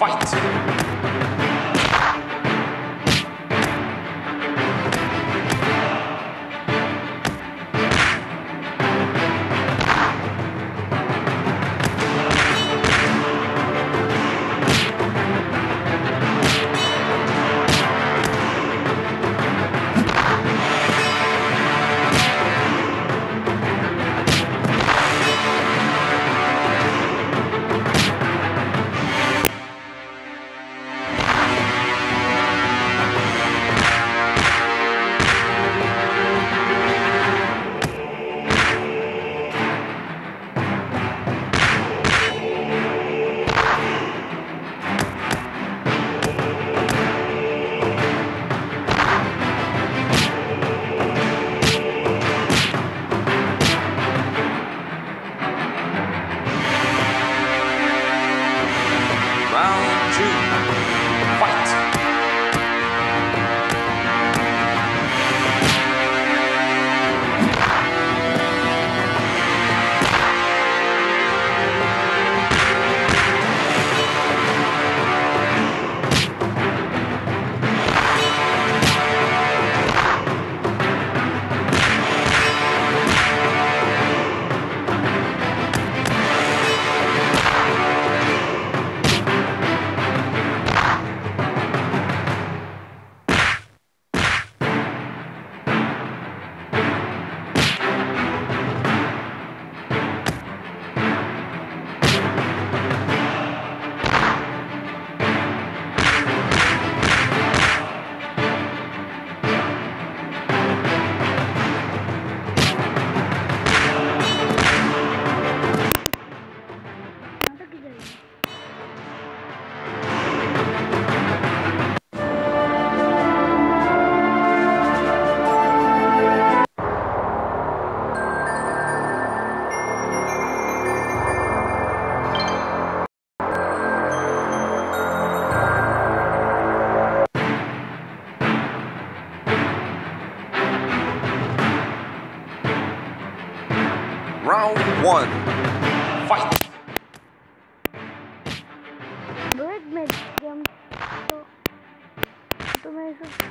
Fight. Round one. Fight. दो एक match game तो तो मैं सब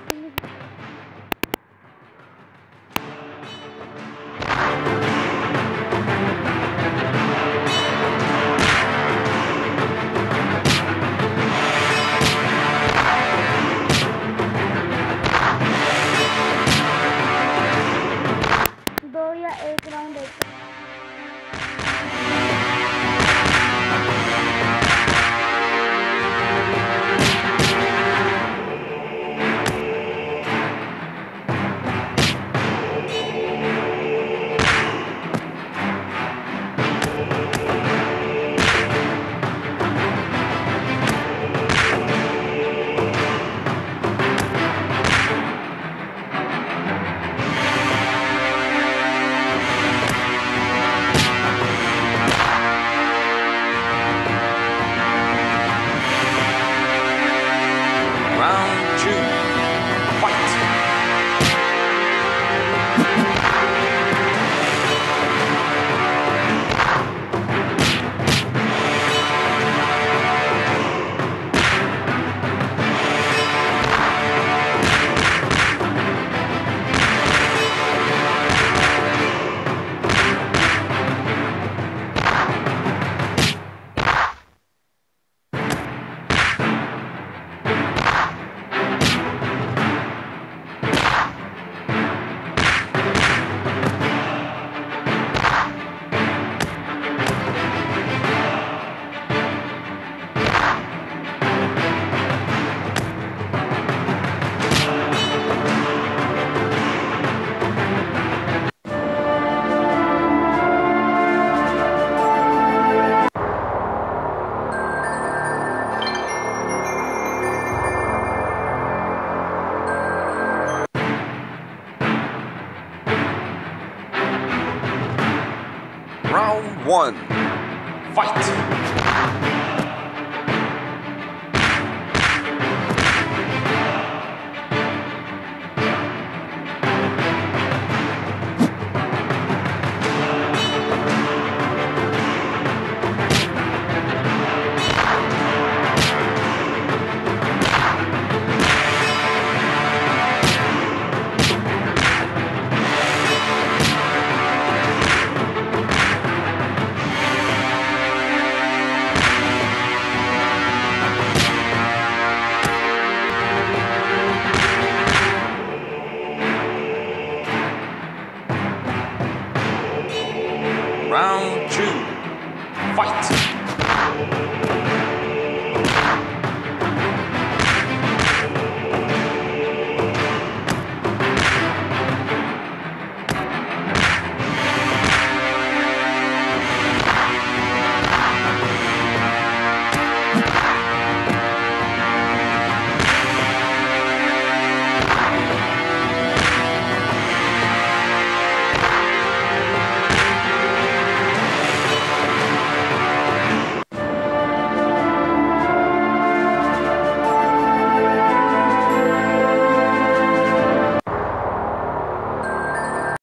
Round one. Fight.